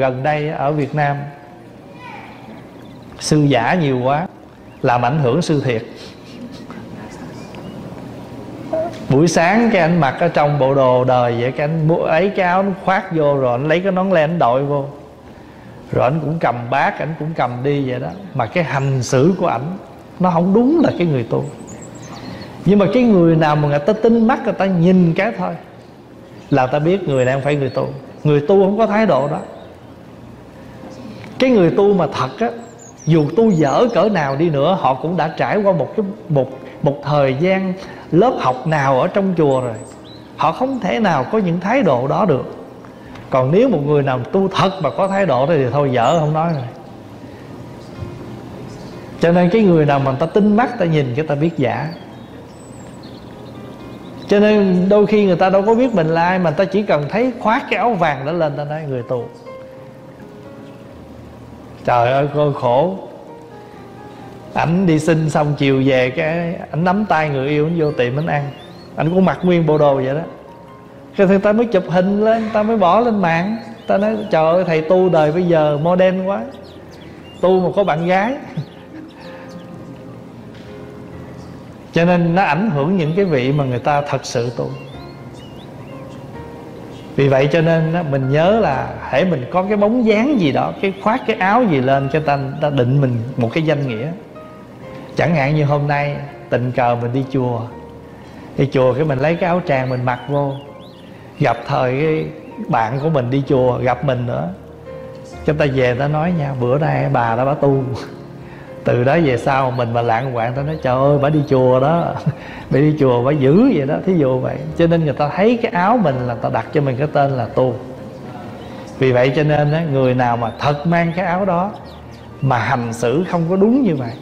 gần đây ở Việt Nam, sư giả nhiều quá, làm ảnh hưởng sư thiệt. Buổi sáng cái anh mặc ở trong bộ đồ đời vậy, cái anh ấy cái áo nó khoác vô rồi anh lấy cái nón len anh đội vô. Rồi anh cũng cầm bát anh cũng cầm đi vậy đó. Mà cái hành xử của ảnh, nó không đúng là cái người tu. Nhưng mà cái người nào mà người ta tin mắt, người ta nhìn cái thôi, là ta biết người này không phải người tu. Người tu không có thái độ đó cái người tu mà thật á, dù tu dở cỡ nào đi nữa, họ cũng đã trải qua một cái, một một thời gian lớp học nào ở trong chùa rồi. Họ không thể nào có những thái độ đó được. Còn nếu một người nào tu thật mà có thái độ thì thôi dở, không nói rồi. Cho nên cái người nào mà người ta tinh mắt ta nhìn cái ta biết giả. Cho nên đôi khi người ta đâu có biết mình là ai, mà người ta chỉ cần thấy khoác cái áo vàng đó lên ta nói, người tu trời ơi, cô khổ. Ảnh đi xin xong chiều về cái ảnh nắm tay người yêu, ảnh vô tiệm ảnh ăn. Ảnh cũng mặc nguyên bộ đồ vậy đó. Cái người ta mới chụp hình lên, ta mới bỏ lên mạng. Ta nói, trời ơi, thầy tu đời bây giờ modern quá. Tu mà có bạn gái. Cho nên nó ảnh hưởng những cái vị mà người ta thật sự tu vì vậy cho nên mình nhớ là hãy mình có cái bóng dáng gì đó, cái khoác cái áo gì lên cho ta ta định mình một cái danh nghĩa. Chẳng hạn như hôm nay tình cờ mình đi chùa đi chùa cái mình lấy cái áo tràng mình mặc vô, gặp thời cái bạn của mình đi chùa, gặp mình nữa. Chúng ta về ta nói nha, bữa nay bà đã bả tu từ đó về sau mình mà lạng quạng ta nói trời ơi bà đi chùa đó. Bà đi chùa bà giữ vậy đó thí dụ vậy. Cho nên người ta thấy cái áo mình là ta đặt cho mình cái tên là tu vì vậy cho nên á, người nào mà thật mang cái áo đó mà hành xử không có đúng như vậy.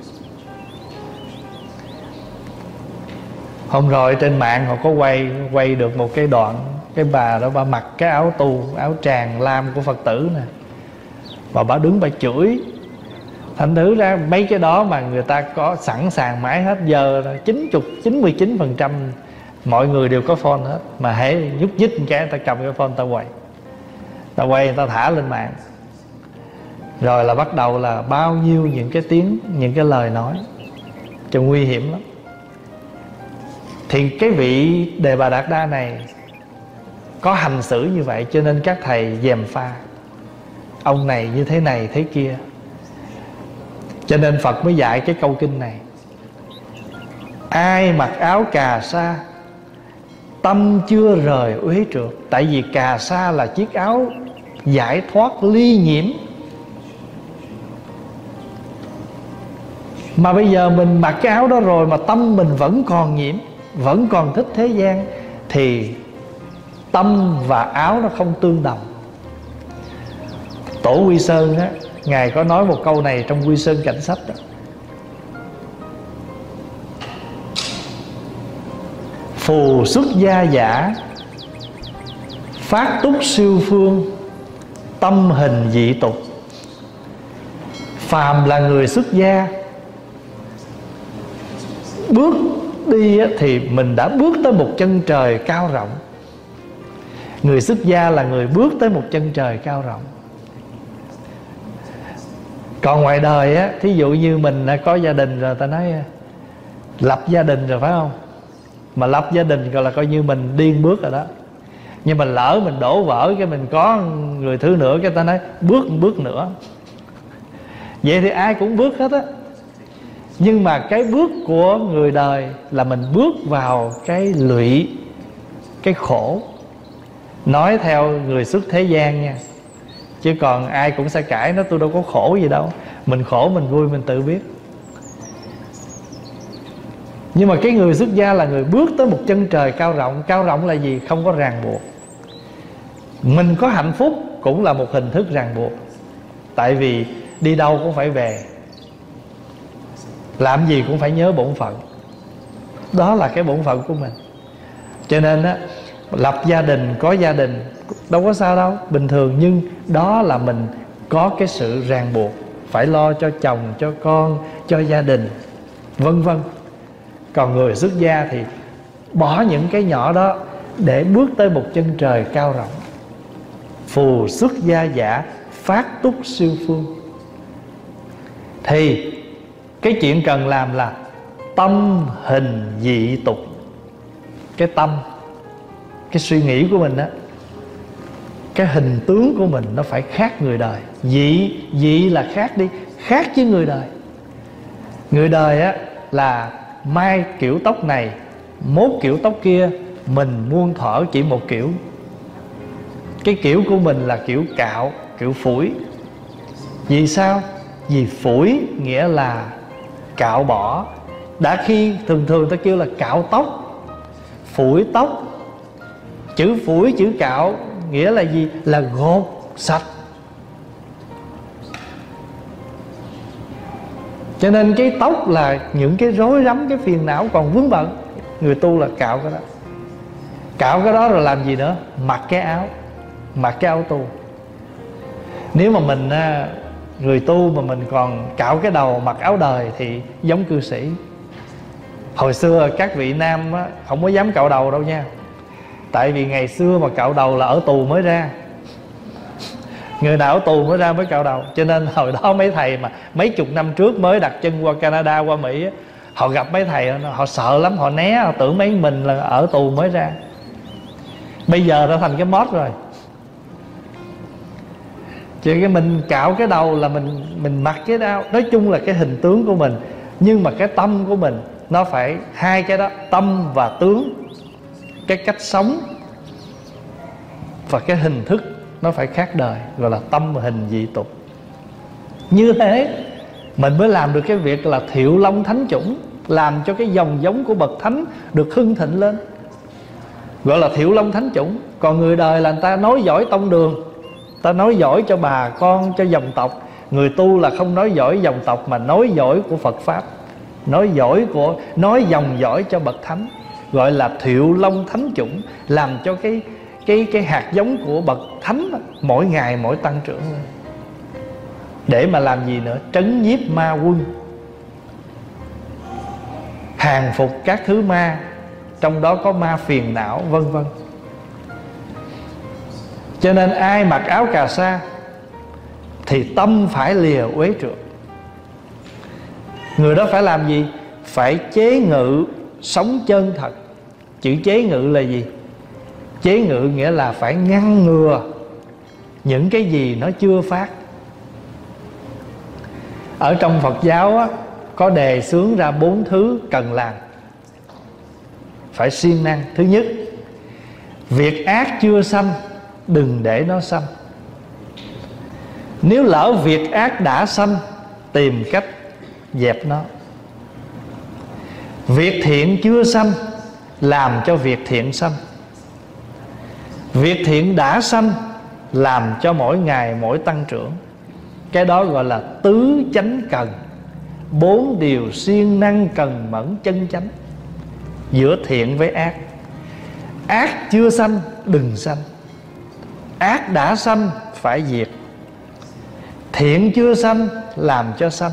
Hôm rồi trên mạng họ có quay quay được một cái đoạn cái bà đó bà mặc cái áo tu áo tràng lam của phật tử nè. Và bà đứng bà chửi thành thử ra mấy cái đó mà người ta có sẵn sàng mãi hết giờ chín chục, chín mươi chín phần trăm mọi người đều có phone hết. Mà hãy nhúc nhích một cái ta cầm cái phone ta quay. Ta quay ta thả lên mạng. Rồi là bắt đầu là bao nhiêu những cái tiếng, những cái lời nói. Cho nguy hiểm lắm. Thì cái vị đề bà đạt đa này có hành xử như vậy, cho nên các thầy dèm pha. Ông này như thế này, thế kia cho nên phật mới dạy cái câu kinh này. Ai mặc áo cà sa, tâm chưa rời uế trượt. Tại vì cà sa là chiếc áo giải thoát ly nhiễm. Mà bây giờ mình mặc cái áo đó rồi mà tâm mình vẫn còn nhiễm, vẫn còn thích thế gian, thì tâm và áo nó không tương đồng. Tổ quy sơn á ngài có nói một câu này trong quy sơn cảnh sách đó. Phù xuất gia giả, phát túc siêu phương, tâm hình dị tục. Phàm là người xuất gia, bước đi thì mình đã bước tới một chân trời cao rộng. Người xuất gia là người bước tới một chân trời cao rộng còn ngoài đời á, thí dụ như mình đã có gia đình rồi, ta nói, lập gia đình rồi phải không? Mà lập gia đình gọi là coi như mình điên bước rồi đó. Nhưng mà lỡ mình đổ vỡ cái mình có người thứ nữa, cái ta nói, bước một bước nữa. Vậy thì ai cũng bước hết á. Nhưng mà cái bước của người đời là mình bước vào cái lụy, cái khổ. Nói theo người xuất thế gian nha chứ còn ai cũng sẽ cãi nó, tôi đâu có khổ gì đâu. Mình khổ, mình vui, mình tự biết. Nhưng mà cái người xuất gia là người bước tới một chân trời cao rộng. Cao rộng là gì? Không có ràng buộc. Mình có hạnh phúc cũng là một hình thức ràng buộc. Tại vì đi đâu cũng phải về. Làm gì cũng phải nhớ bổn phận. Đó là cái bổn phận của mình. Cho nên á lập gia đình, có gia đình, đâu có sao đâu, bình thường. Nhưng đó là mình có cái sự ràng buộc, phải lo cho chồng, cho con, cho gia đình, vân vân. Còn người xuất gia thì bỏ những cái nhỏ đó để bước tới một chân trời cao rộng. Phù xuất gia giả, phát túc siêu phương. Thì cái chuyện cần làm là tâm hình dị tục. Cái tâm cái suy nghĩ của mình á, cái hình tướng của mình nó phải khác người đời. Dị dị là khác đi, khác với người đời. Người đời á là mai kiểu tóc này, mốt kiểu tóc kia, mình muôn thở chỉ một kiểu. Cái kiểu của mình là kiểu cạo, kiểu phủi. Vì sao? Vì phủi nghĩa là cạo bỏ. Đã khi thường thường ta kêu là cạo tóc, phủi tóc chữ phủi chữ cạo nghĩa là gì? Là gột sạch. Cho nên cái tóc là những cái rối rắm cái phiền não còn vướng bận. Người tu là cạo cái đó. Cạo cái đó rồi làm gì nữa? Mặc cái áo mặc cái áo tu. Nếu mà mình à, người tu mà mình còn cạo cái đầu mặc áo đời thì giống cư sĩ. Hồi xưa các vị nam á, không có dám cạo đầu đâu nha tại vì ngày xưa mà cạo đầu là ở tù mới ra. Người nào ở tù mới ra mới cạo đầu. Cho nên hồi đó mấy thầy mà mấy chục năm trước mới đặt chân qua canada, qua mỹ họ gặp mấy thầy, họ sợ lắm, họ né, họ tưởng mấy mình là ở tù mới ra. Bây giờ đã thành cái mod rồi. Chỉ cái mình cạo cái đầu là mình mình mặc cái đau nói chung là cái hình tướng của mình. Nhưng mà cái tâm của mình, nó phải hai cái đó, tâm và tướng cái cách sống và cái hình thức nó phải khác đời, gọi là tâm hình dị tục. Như thế mình mới làm được cái việc là thiệu long thánh chủng, làm cho cái dòng giống của bậc thánh được hưng thịnh lên. Gọi là thiệu long thánh chủng. Còn người đời là người ta nói giỏi tông đường, ta nói giỏi cho bà con, cho dòng tộc. Người tu là không nói giỏi dòng tộc mà nói giỏi của phật pháp, nói giỏi của, nói dòng giỏi cho bậc thánh gọi là thiệu long thánh chủng, làm cho cái cái cái hạt giống của bậc thánh mỗi ngày mỗi tăng trưởng. Lên để mà làm gì nữa? Trấn nhiếp ma quân. Hàng phục các thứ ma, trong đó có ma phiền não, vân vân. Cho nên ai mặc áo cà sa thì tâm phải lìa uế trượt người đó phải làm gì? Phải chế ngự sống chân thật chữ chế ngự là gì? Chế ngự nghĩa là phải ngăn ngừa những cái gì nó chưa phát. Ở trong phật giáo á, có đề xướng ra bốn thứ cần làm. Phải siêng năng. Thứ nhất việc ác chưa sanh đừng để nó sanh. Nếu lỡ việc ác đã sanh tìm cách dẹp nó. Việc thiện chưa sanh làm cho việc thiện sanh. Việc thiện đã sanh, làm cho mỗi ngày mỗi tăng trưởng. Cái đó gọi là tứ chánh cần, bốn điều siêng năng cần mẫn chân chánh. Giữa thiện với ác. Ác chưa sanh, đừng sanh. Ác đã sanh, phải diệt. Thiện chưa sanh, làm cho sanh.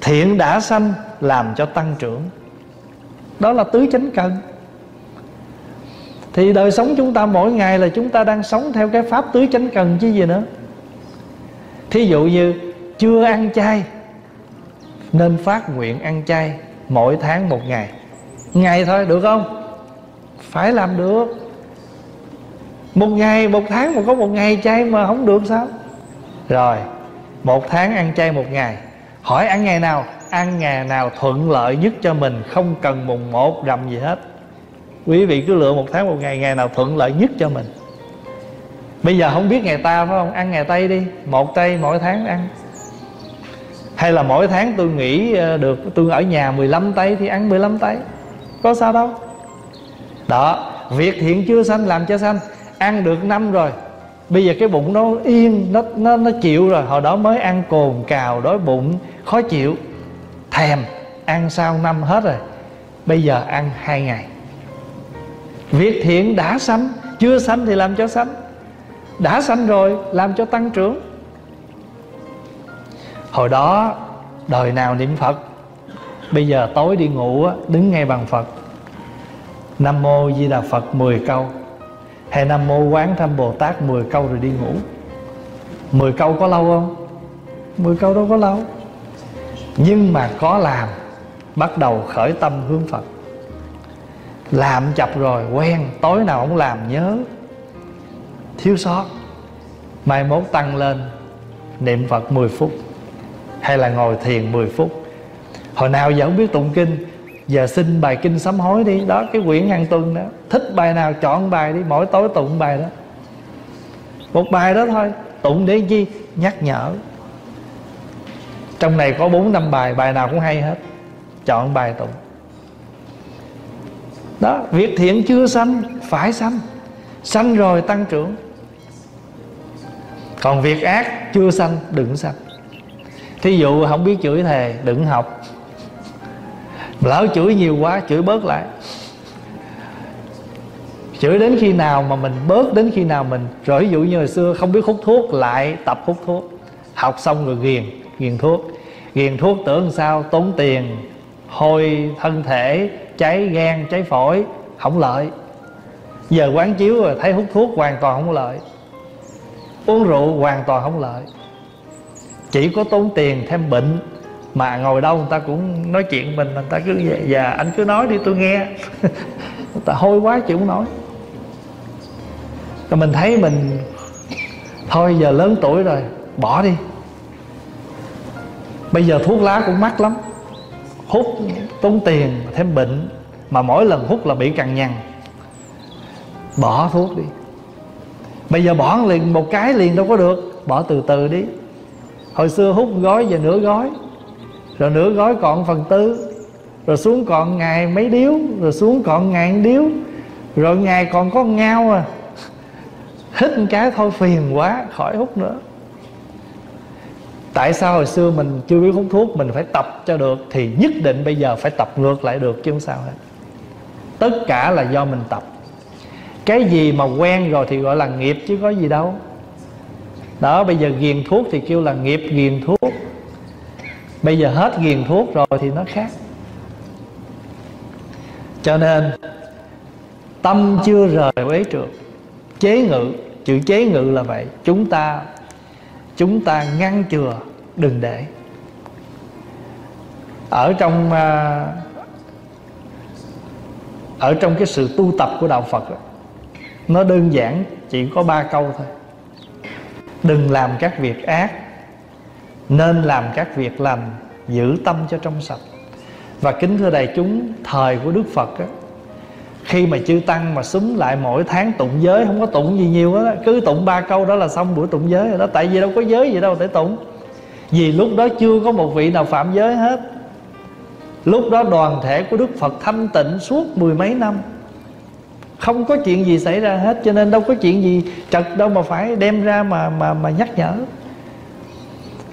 Thiện đã sanh, làm cho tăng trưởng đó là tứ chánh cần. Thì đời sống chúng ta mỗi ngày là chúng ta đang sống theo cái pháp tứ chánh cần chứ gì nữa. Thí dụ như chưa ăn chay, nên phát nguyện ăn chay mỗi tháng một ngày. Ngày thôi, được không? Phải làm được. Một ngày, một tháng mà có một ngày chay mà không được sao? Rồi, một tháng ăn chay một ngày. Hỏi ăn ngày nào? Ăn ngày nào thuận lợi nhất cho mình, không cần mùng một rằm gì hết. Quý vị cứ lựa một tháng, một ngày ngày nào thuận lợi nhất cho mình. Bây giờ không biết ngày ta, phải không? Ăn ngày tây đi. Một tây mỗi tháng ăn. Hay là mỗi tháng tôi nghỉ ờ, được, tôi ở nhà 15 tây thì ăn 15 tây. Có sao đâu. Đó, việc thiện chưa sanh làm cho sanh. Ăn được năm rồi. Bây giờ cái bụng nó yên, nó nó nó chịu rồi. Hồi đó mới ăn cồn cào, đói bụng, khó chịu thèm, ăn sau năm hết rồi. Bây giờ ăn hai ngày. Việc thiện đã sanh, chưa sanh thì làm cho sanh. Đã sanh rồi, làm cho tăng trưởng. Hồi đó, đời nào niệm phật. Bây giờ tối đi ngủ đứng ngay bằng phật. Nam mô di đà phật 10 câu. Hay nam mô quán thâm bồ tát 10 câu rồi đi ngủ. Mười câu có lâu không? Mười câu đâu có lâu nhưng mà có làm, bắt đầu khởi tâm hướng phật. Làm chập rồi, quen, tối nào cũng làm, nhớ. Thiếu sót, mai mốt tăng lên, niệm phật 10 phút, hay là ngồi thiền 10 phút. Hồi nào giờ không biết tụng kinh, giờ xin bài kinh sám hối đi. Đó, cái quyển hàng tuần đó. Thích bài nào chọn bài đi, mỗi tối tụng bài đó. Một bài đó thôi, tụng để chi? Nhắc nhở trong này có bốn năm bài bài nào cũng hay hết. Chọn bài tụng. Đó, việc thiện chưa sanh, phải sanh. Sanh rồi tăng trưởng. Còn việc ác chưa sanh, đừng sanh. Thí dụ không biết chửi thề, đừng học. Lỡ chửi nhiều quá, chửi bớt lại. Chửi đến khi nào mà mình bớt đến khi nào mình rồi ví dụ như hồi xưa, không biết hút thuốc, lại tập hút thuốc. Học xong rồi ghiền ghiền thuốc ghiền thuốc tưởng sao tốn tiền. Hôi thân thể cháy gan, cháy phổi, không lợi. Giờ quán chiếu rồi thấy hút thuốc hoàn toàn không lợi. Uống rượu hoàn toàn không lợi. Chỉ có tốn tiền thêm bệnh mà ngồi đâu người ta cũng nói chuyện mình người ta cứ về dạ anh cứ nói đi, tôi nghe. Người ta hôi quá chịu không nói. Rồi mình thấy mình, thôi giờ lớn tuổi rồi, bỏ đi bây giờ thuốc lá cũng mắc lắm. Hút tốn tiền, thêm bệnh. Mà mỗi lần hút là bị cằn nhằn. Bỏ thuốc đi. Bây giờ bỏ liền, một cái liền đâu có được. Bỏ từ từ đi. Hồi xưa hút gói và nửa gói. Rồi nửa gói còn phần tư. Rồi xuống còn ngày mấy điếu. Rồi xuống còn ngày điếu. Rồi ngày còn có ngao à. Hít một cái thôi phiền quá, khỏi hút nữa tại sao hồi xưa mình chưa biết hút thuốc, mình phải tập cho được thì nhất định bây giờ phải tập ngược lại được chứ không sao hết. Tất cả là do mình tập. Cái gì mà quen rồi thì gọi là nghiệp chứ có gì đâu. Đó, bây giờ ghiền thuốc thì kêu là nghiệp ghiền thuốc. Bây giờ hết ghiền thuốc rồi thì nó khác. Cho nên, tâm chưa rời quế trượt chế ngự, chữ chế ngự là vậy. Chúng ta chúng ta ngăn chừa đừng để. Ở trong à, ở trong cái sự tu tập của đạo Phật nó đơn giản chỉ có ba câu thôi. Đừng làm các việc ác nên làm các việc lành giữ tâm cho trong sạch. Và kính thưa đại chúng thời của đức phật á, khi mà chư tăng mà súng lại mỗi tháng tụng giới, không có tụng gì nhiều á, cứ tụng ba câu đó là xong buổi tụng giới rồi đó. Tại vì đâu có giới gì đâu để tụng. Vì lúc đó chưa có một vị nào phạm giới hết. Lúc đó đoàn thể của đức phật thanh tịnh suốt mười mấy năm. Không có chuyện gì xảy ra hết, cho nên đâu có chuyện gì trật đâu mà phải đem ra mà mà mà nhắc nhở.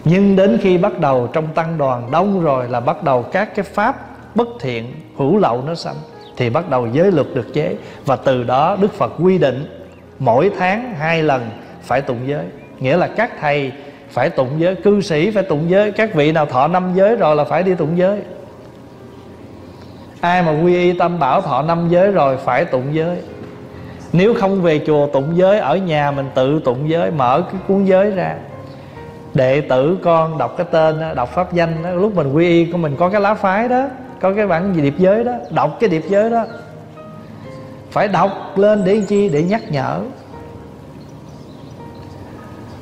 Nhưng đến khi bắt đầu trong tăng đoàn đông rồi là bắt đầu các cái pháp bất thiện, hữu lậu nó sanh thì bắt đầu giới luật được chế. Và từ đó đức phật quy định mỗi tháng hai lần phải tụng giới. Nghĩa là các thầy phải tụng giới, cư sĩ phải tụng giới, các vị nào thọ năm giới rồi là phải đi tụng giới. Ai mà quy y tâm bảo thọ năm giới rồi phải tụng giới. Nếu không về chùa tụng giới, ở nhà mình tự tụng giới, mở cái cuốn giới ra. Đệ tử con đọc cái tên đọc pháp danh lúc mình quy y của mình có cái lá phái đó có cái bản gì điệp giới đó? Đọc cái điệp giới đó. Phải đọc lên để chi? Để nhắc nhở.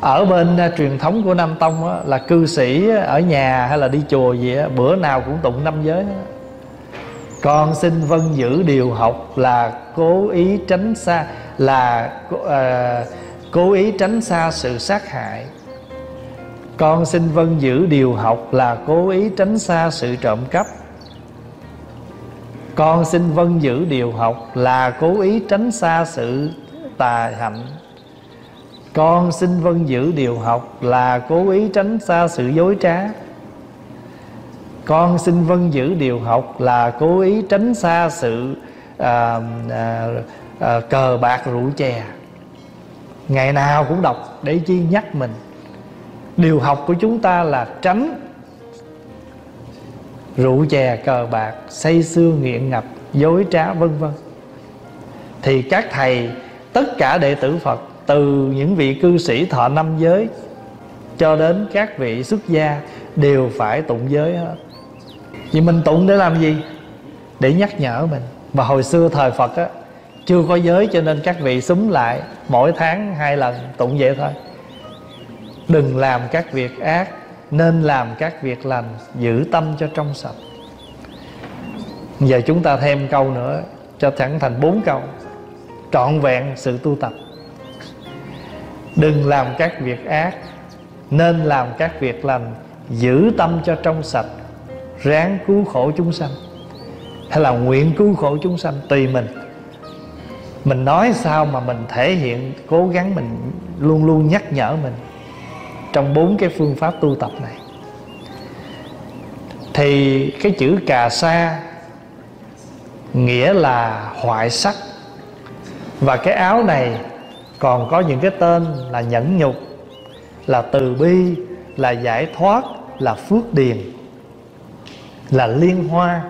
Ở bên uh, truyền thống của nam tông á, là cư sĩ ở nhà hay là đi chùa gì á, bữa nào cũng tụng năm giới đó. con xin vân giữ điều học là cố ý tránh xa là uh, cố ý tránh xa sự sát hại. Con xin vân giữ điều học là cố ý tránh xa sự trộm cắp con xin vân giữ điều học là cố ý tránh xa sự tà hạnh. Con xin vân giữ điều học là cố ý tránh xa sự dối trá. Con xin vân giữ điều học là cố ý tránh xa sự à, à, à, cờ bạc rượu chè. Ngày nào cũng đọc để chi nhắc mình. Điều học của chúng ta là tránh rượu chè cờ bạc, say sưa nghiện ngập, dối trá, vân vân. Thì các thầy, tất cả đệ tử phật, từ những vị cư sĩ thọ năm giới cho đến các vị xuất gia đều phải tụng giới hết. Vì mình tụng để làm gì? Để nhắc nhở mình. Và hồi xưa thời phật á, chưa có giới cho nên các vị súng lại mỗi tháng hai lần tụng vậy thôi. Đừng làm các việc ác nên làm các việc lành, giữ tâm cho trong sạch. Giờ chúng ta thêm câu nữa, cho thẳng thành bốn câu. Trọn vẹn sự tu tập. Đừng làm các việc ác, nên làm các việc lành, giữ tâm cho trong sạch, ráng cứu khổ chúng sanh. Hay là nguyện cứu khổ chúng sanh tùy mình. Mình nói sao mà mình thể hiện, cố gắng mình luôn luôn nhắc nhở mình trong bốn cái phương pháp tu tập này. Thì cái chữ cà sa nghĩa là hoại sắc. Và cái áo này còn có những cái tên là nhẫn nhục, là từ bi, là giải thoát, là phước điền, là liên hoa.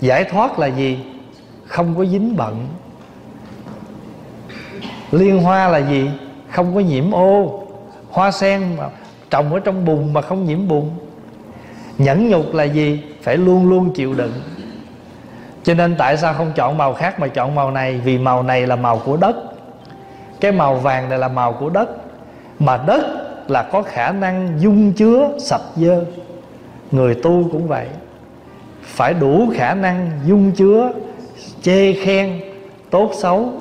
Giải thoát là gì? Không có dính bận liên hoa là gì? Không có nhiễm ô hoa sen mà trồng ở trong bùn mà không nhiễm bùn. Nhẫn nhục là gì? Phải luôn luôn chịu đựng. Cho nên tại sao không chọn màu khác mà chọn màu này? Vì màu này là màu của đất. Cái màu vàng này là màu của đất. Mà đất là có khả năng dung chứa sạch dơ. Người tu cũng vậy. Phải đủ khả năng dung chứa, chê khen, tốt xấu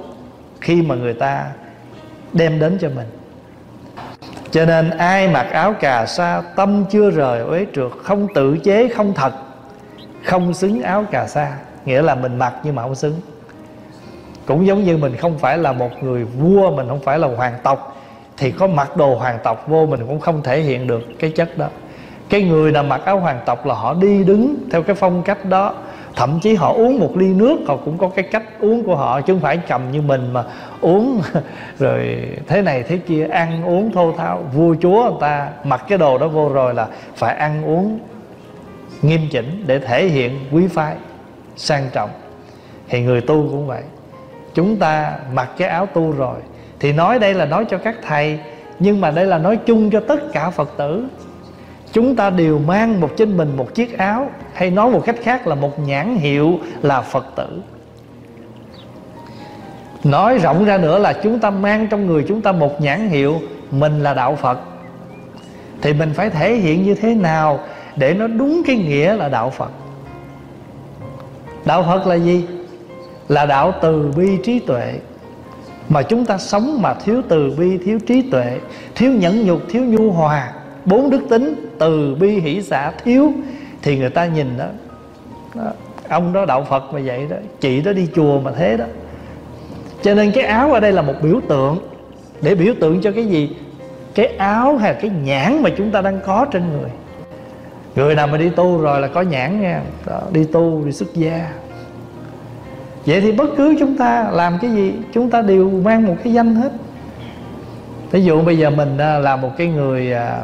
khi mà người ta đem đến cho mình cho nên ai mặc áo cà sa, tâm chưa rời uế trượt, không tự chế, không thật, không xứng áo cà sa. Nghĩa là mình mặc nhưng mà không xứng. Cũng giống như mình không phải là một người vua, mình không phải là hoàng tộc, thì có mặc đồ hoàng tộc vô mình cũng không thể hiện được cái chất đó. Cái người nào mặc áo hoàng tộc là họ đi đứng theo cái phong cách đó thậm chí họ uống một ly nước, họ cũng có cái cách uống của họ, chứ không phải cầm như mình mà uống. Rồi thế này thế kia, ăn uống thô tháo. Vua chúa người ta mặc cái đồ đó vô rồi là phải ăn uống nghiêm chỉnh để thể hiện quý phái, sang trọng. Thì người tu cũng vậy. Chúng ta mặc cái áo tu rồi, thì nói đây là nói cho các thầy, nhưng mà đây là nói chung cho tất cả phật tử chúng ta đều mang một trên mình một chiếc áo, hay nói một cách khác là một nhãn hiệu là phật tử. Nói rộng ra nữa là chúng ta mang trong người chúng ta một nhãn hiệu, mình là đạo phật. Thì mình phải thể hiện như thế nào để nó đúng cái nghĩa là đạo phật? Đạo phật là gì? Là đạo từ bi trí tuệ. Mà chúng ta sống mà thiếu từ bi, thiếu trí tuệ, thiếu nhẫn nhục, thiếu nhu hòa bốn đức tính từ bi hỷ xả thiếu thì người ta nhìn đó, đó ông đó đạo phật mà vậy đó chị đó đi chùa mà thế đó. Cho nên cái áo ở đây là một biểu tượng để biểu tượng cho cái gì? Cái áo hay là cái nhãn mà chúng ta đang có trên người. Người nào mà đi tu rồi là có nhãn nha. Đó, đi tu đi xuất gia. Vậy thì bất cứ chúng ta làm cái gì chúng ta đều mang một cái danh hết. Ví dụ bây giờ mình à, là một cái người à,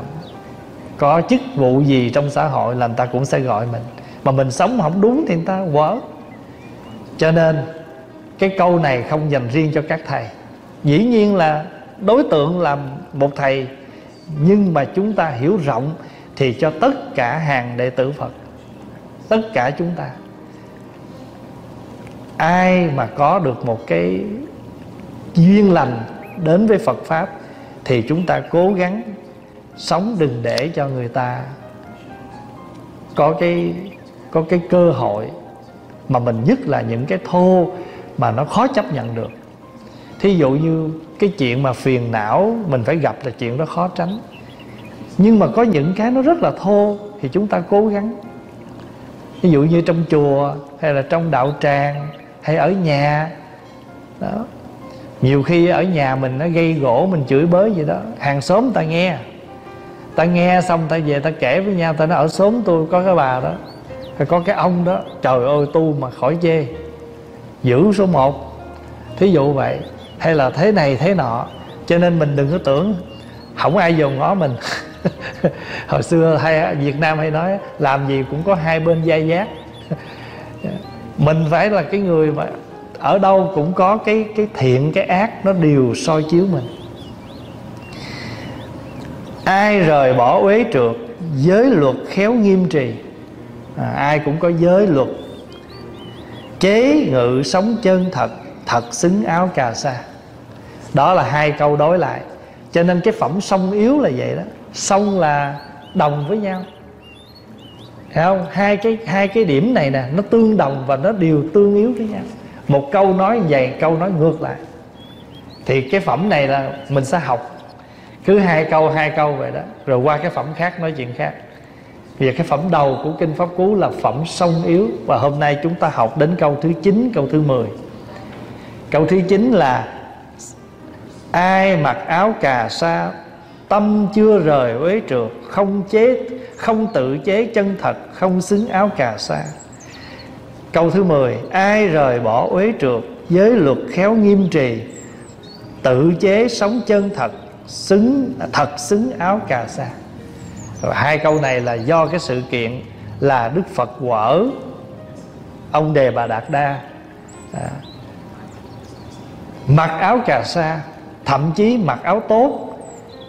có chức vụ gì trong xã hội là người ta cũng sẽ gọi mình. Mà mình sống không đúng thì người ta quở. Cho nên, cái câu này không dành riêng cho các thầy. Dĩ nhiên là đối tượng là một thầy, nhưng mà chúng ta hiểu rộng thì cho tất cả hàng đệ tử phật, tất cả chúng ta. Ai mà có được một cái duyên lành đến với phật pháp thì chúng ta cố gắng sống đừng để cho người ta có cái có cái cơ hội mà mình nhất là những cái thô mà nó khó chấp nhận được. Thí dụ như cái chuyện mà phiền não, mình phải gặp là chuyện đó khó tránh. Nhưng mà có những cái nó rất là thô thì chúng ta cố gắng. Ví dụ như trong chùa, hay là trong đạo tràng, hay ở nhà. Đó. Nhiều khi ở nhà mình nó gây gỗ mình chửi bới gì đó. Hàng xóm ta nghe ta nghe xong, ta về ta kể với nhau, ta nói, ở xóm tôi có cái bà đó, hay có cái ông đó. Trời ơi, tu mà khỏi chê. Giữ số một. Thí dụ vậy. Hay là thế này, thế nọ. Cho nên mình đừng có tưởng không ai dồn ngó mình. Hồi xưa hay việt nam hay nói làm gì cũng có hai bên dai giác. Mình phải là cái người mà ở đâu cũng có cái cái thiện, cái ác nó đều soi chiếu mình ai rời bỏ uế trượt giới luật khéo nghiêm trì. À, ai cũng có giới luật. Chế ngự sống chân thật thật xứng áo cà sa. Đó là hai câu đối lại. Cho nên cái phẩm song yếu là vậy đó. Song là đồng với nhau. Thấy không? Hai cái hai cái điểm này nè nó tương đồng và nó đều tương yếu với nhau. Một câu nói vậy câu nói ngược lại. Thì cái phẩm này là mình sẽ học cứ hai câu hai câu vậy đó. Rồi qua cái phẩm khác, nói chuyện khác. Vì cái phẩm đầu của kinh pháp cú là phẩm sông yếu. Và hôm nay chúng ta học đến câu thứ 9 câu thứ 10 câu thứ 9 là, ai mặc áo cà sa, tâm chưa rời uế trượt, không chế, không tự chế chân thật, không xứng áo cà sa? Câu thứ 10 ai rời bỏ uế trượt, giới luật khéo nghiêm trì, tự chế sống chân thật xứng à, thật xứng áo cà sa rồi hai câu này là do cái sự kiện là đức phật quở ông đề bà đạt đa à, mặc áo cà sa thậm chí mặc áo tốt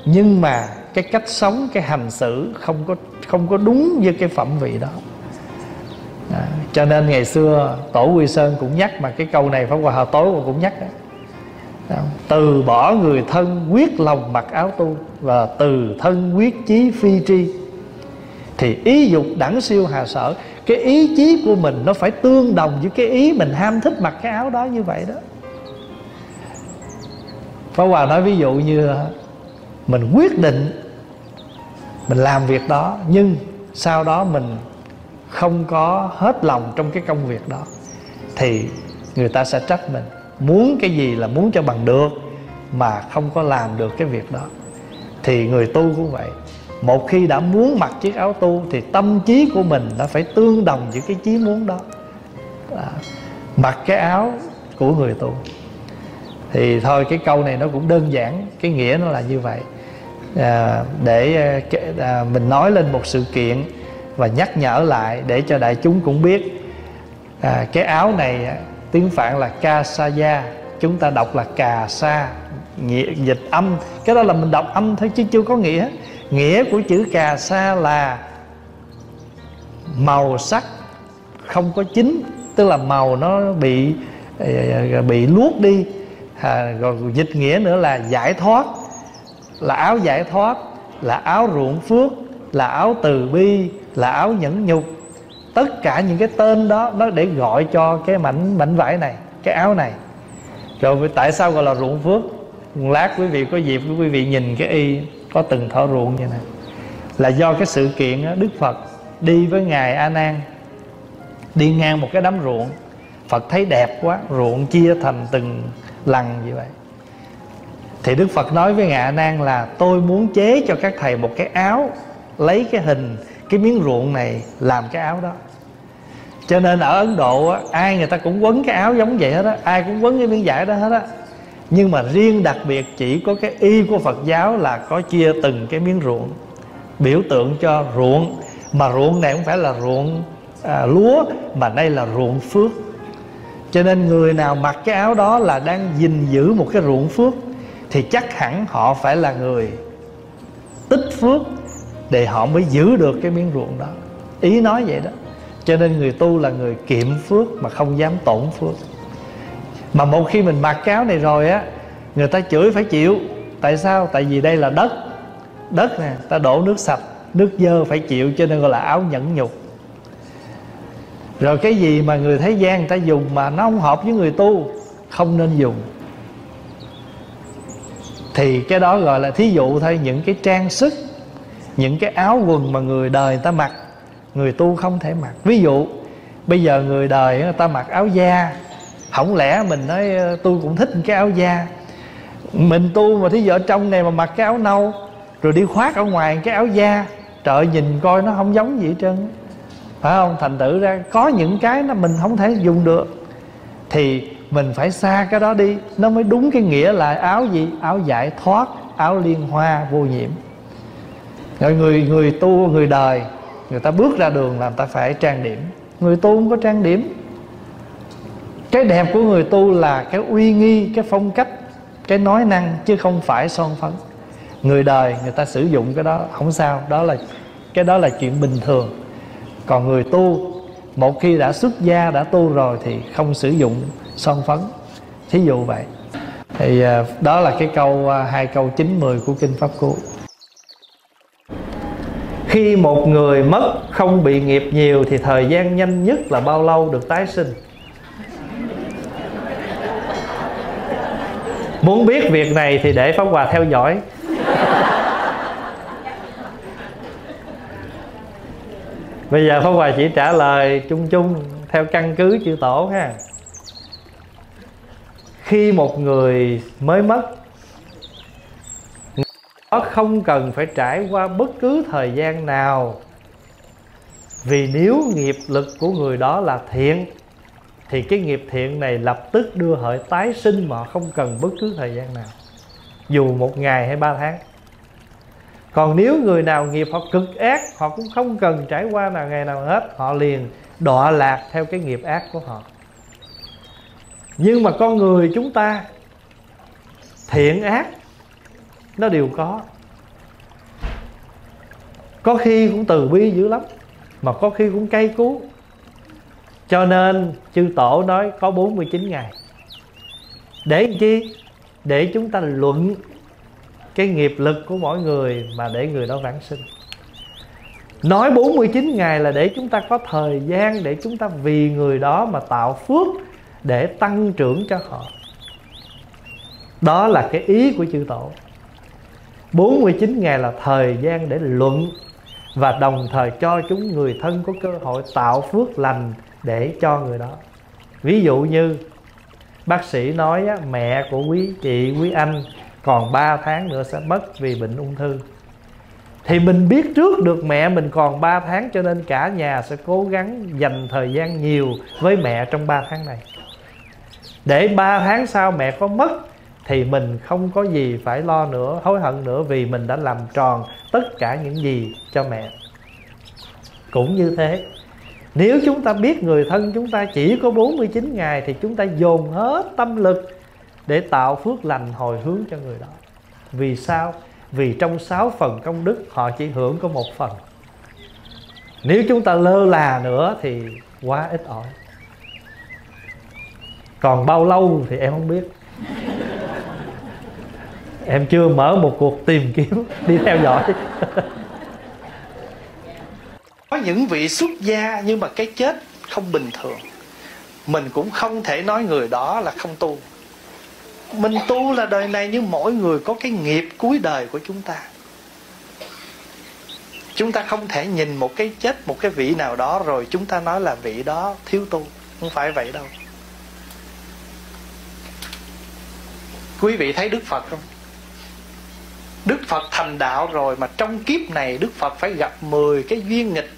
nhưng mà cái cách sống cái hành xử không có không có đúng với cái phẩm vị đó à, cho nên ngày xưa tổ quy sơn cũng nhắc mà cái câu này pháp hòa tối cũng nhắc đó từ bỏ người thân quyết lòng mặc áo tu và từ thân quyết chí phi tri. Thì ý dục đẳng siêu hà sở, cái ý chí của mình nó phải tương đồng với cái ý mình ham thích mặc cái áo đó như vậy đó. Pháp Hòa nói ví dụ như, mình quyết định mình làm việc đó, nhưng sau đó mình không có hết lòng trong cái công việc đó, thì người ta sẽ trách mình muốn cái gì là muốn cho bằng được mà không có làm được cái việc đó. Thì người tu cũng vậy. Một khi đã muốn mặc chiếc áo tu thì tâm trí của mình đã phải tương đồng với cái chí muốn đó. À, mặc cái áo của người tu. Thì thôi cái câu này nó cũng đơn giản cái nghĩa nó là như vậy. À, để à, à mình nói lên một sự kiện và nhắc nhở lại để cho đại chúng cũng biết. À, cái áo này tiếng phạn là kasaya chúng ta đọc là cà sa nghĩa dịch âm. Cái đó là mình đọc âm thôi chứ chưa có nghĩa. Nghĩa của chữ cà sa là màu sắc không có chính tức là màu nó bị ờ, ờ, bị luốt đi. À, rồi dịch nghĩa nữa là giải thoát là áo giải thoát là áo ruộng phước là áo từ bi là áo nhẫn nhục tất cả những cái tên đó nó để gọi cho cái mảnh mảnh vải này cái áo này. Rồi tại sao gọi là ruộng phước? Một lát quý vị có dịp quý vị nhìn cái y có từng thỏ ruộng như này là do cái sự kiện đó, đức phật đi với ngài a nan đi ngang một cái đám ruộng. Phật thấy đẹp quá ruộng chia thành từng lần như vậy. Thì đức phật nói với ngài a nan là tôi muốn chế cho các thầy một cái áo lấy cái hình cái miếng ruộng này làm cái áo đó. Cho nên ở ấn độ á, ai người ta cũng quấn cái áo giống vậy hết á ai cũng quấn cái miếng vải đó hết á. Nhưng mà riêng đặc biệt chỉ có cái y của phật giáo là có chia từng cái miếng ruộng biểu tượng cho ruộng. Mà ruộng này không phải là ruộng à, lúa mà đây là ruộng phước. Cho nên người nào mặc cái áo đó là đang gìn giữ một cái ruộng phước thì chắc hẳn họ phải là người tích phước để họ mới giữ được cái miếng ruộng đó. Ý nói vậy đó. Cho nên người tu là người kiệm phước mà không dám tổn phước. Mà một khi mình mặc cáo này rồi á, người ta chửi phải chịu. Tại sao? Tại vì đây là đất. Đất nè, ta đổ nước sạch, nước dơ phải chịu, cho nên gọi là áo nhẫn nhục. Rồi cái gì mà người thế gian người ta dùng mà nó không hợp với người tu, không nên dùng. Thì cái đó gọi là thí dụ thôi, những cái trang sức những cái áo quần mà người đời người ta mặc, người tu không thể mặc. Ví dụ, bây giờ người đời người ta mặc áo da. Không lẽ mình nói tôi cũng thích cái áo da. Mình tu mà thí dụ ở trong này mà mặc cái áo nâu, rồi đi khoác ở ngoài cái áo da, trời nhìn coi nó không giống gì hết trơn. Phải không? Thành tự ra, có những cái nó mình không thể dùng được. Thì mình phải xa cái đó đi, nó mới đúng cái nghĩa là áo gì? Áo giải thoát, áo liên hoa vô nhiễm người người tu, người đời, người ta bước ra đường là người ta phải trang điểm. Người tu không có trang điểm. Cái đẹp của người tu là cái uy nghi, cái phong cách, cái nói năng, chứ không phải son phấn. Người đời, người ta sử dụng cái đó, không sao. Đó là, cái đó là chuyện bình thường. Còn người tu, một khi đã xuất gia, đã tu rồi thì không sử dụng son phấn. Thí dụ vậy. Thì à, đó là cái câu à, hai câu chín mười của kinh pháp cú khi một người mất không bị nghiệp nhiều thì thời gian nhanh nhất là bao lâu được tái sinh? Muốn biết việc này thì để pháp hòa theo dõi. Bây giờ pháp hòa chỉ trả lời chung chung theo căn cứ chữ tổ ha. Khi một người mới mất không cần phải trải qua bất cứ thời gian nào. Vì nếu nghiệp lực của người đó là thiện, thì cái nghiệp thiện này lập tức đưa họ tái sinh mà không cần bất cứ thời gian nào. Dù một ngày hay ba tháng. Còn nếu người nào nghiệp họ cực ác, họ cũng không cần trải qua nào ngày nào hết, họ liền đọa lạc theo cái nghiệp ác của họ. Nhưng mà con người chúng ta, thiện ác nó đều có. Có khi cũng từ bi dữ lắm, mà có khi cũng cay cú. Cho nên chư tổ nói có 49 ngày. Để làm chi? Để chúng ta luận cái nghiệp lực của mỗi người mà để người đó vãng sinh. Nói 49 ngày là để chúng ta có thời gian Để chúng ta vì người đó mà tạo phước Để tăng trưởng cho họ. Đó là cái ý của chư tổ. 49 ngày là thời gian để luận Và đồng thời cho chúng người thân có cơ hội tạo phước lành Để cho người đó. Ví dụ như Bác sĩ nói á, mẹ của quý chị, quý anh Còn 3 tháng nữa sẽ mất vì bệnh ung thư. Thì mình biết trước được mẹ mình còn 3 tháng cho nên cả nhà sẽ cố gắng dành thời gian nhiều với mẹ trong 3 tháng này. Để 3 tháng sau mẹ có mất thì mình không có gì phải lo nữa, hối hận nữa vì mình đã làm tròn tất cả những gì cho mẹ. Cũng như thế, nếu chúng ta biết người thân chúng ta chỉ có 49 ngày thì chúng ta dồn hết tâm lực để tạo phước lành hồi hướng cho người đó. Vì sao? Vì trong sáu phần công đức, họ chỉ hưởng có một phần. Nếu chúng ta lơ là nữa thì quá ít ỏi. Còn bao lâu thì em không biết em chưa mở một cuộc tìm kiếm đi theo dõi. Có những vị xuất gia nhưng mà cái chết không bình thường. Mình cũng không thể nói người đó là không tu. Mình tu là đời này nhưng mỗi người có cái nghiệp cuối đời của chúng ta. Chúng ta không thể nhìn một cái chết, một cái vị nào đó rồi chúng ta nói là vị đó thiếu tu. Không phải vậy đâu. Quý vị thấy đức phật không? Đức phật thành đạo rồi mà trong kiếp này đức phật phải gặp 10 cái duyên nghịch.